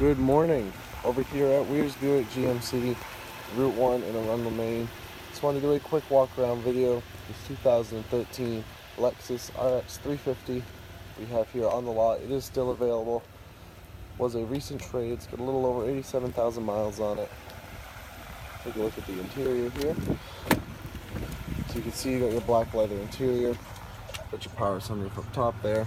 Good morning. Over here at Weirs Buick GMC, Route 1 in Arundel, Maine. Just wanted to do a quick walk around video. This 2013 Lexus RX 350 we have here on the lot. It is still available. Was a recent trade. It's got a little over 87,000 miles on it. Take a look at the interior here. So you can see you got your black leather interior. Got your power sunroof up top there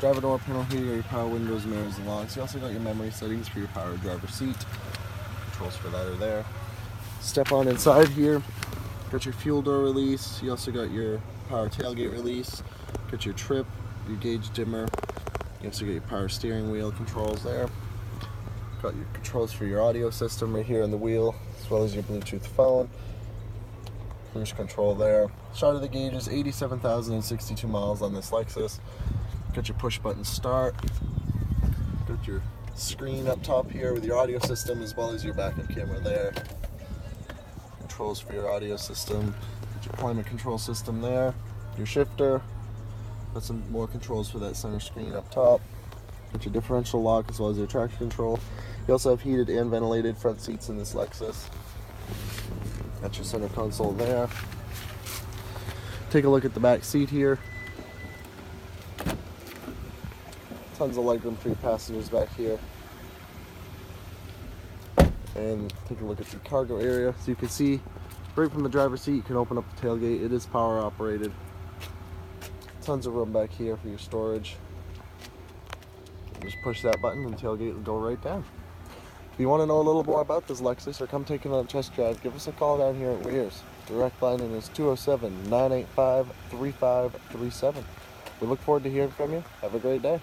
driver door panel here, your power windows, mirrors, and locks. You also got your memory settings for your power driver seat. Controls for that are there. Step on inside here. Got your fuel door release. You also got your power tailgate release. Got your trip, your gauge dimmer. You also got your power steering wheel controls there. Got your controls for your audio system right here on the wheel, as well as your Bluetooth phone. Cruise control there. Shot of the gauges, 87,062 miles on this Lexus. Got your push button start. Got your screen up top here with your audio system as well as your backup camera there. Controls for your audio system. Got your climate control system there. Your shifter. Got some more controls for that center screen up top. Got your differential lock as well as your traction control. You also have heated and ventilated front seats in this Lexus. Got your center console there. Take a look at the back seat here. Tons of legroom for your passengers back here. And take a look at the cargo area. So you can see right from the driver's seat, you can open up the tailgate. It is power operated. Tons of room back here for your storage. Just push that button and tailgate will go right down. If you want to know a little more about this Lexus or come take it on a test drive, give us a call down here at Weirs. Direct line is 207 985 3537. We look forward to hearing from you. Have a great day.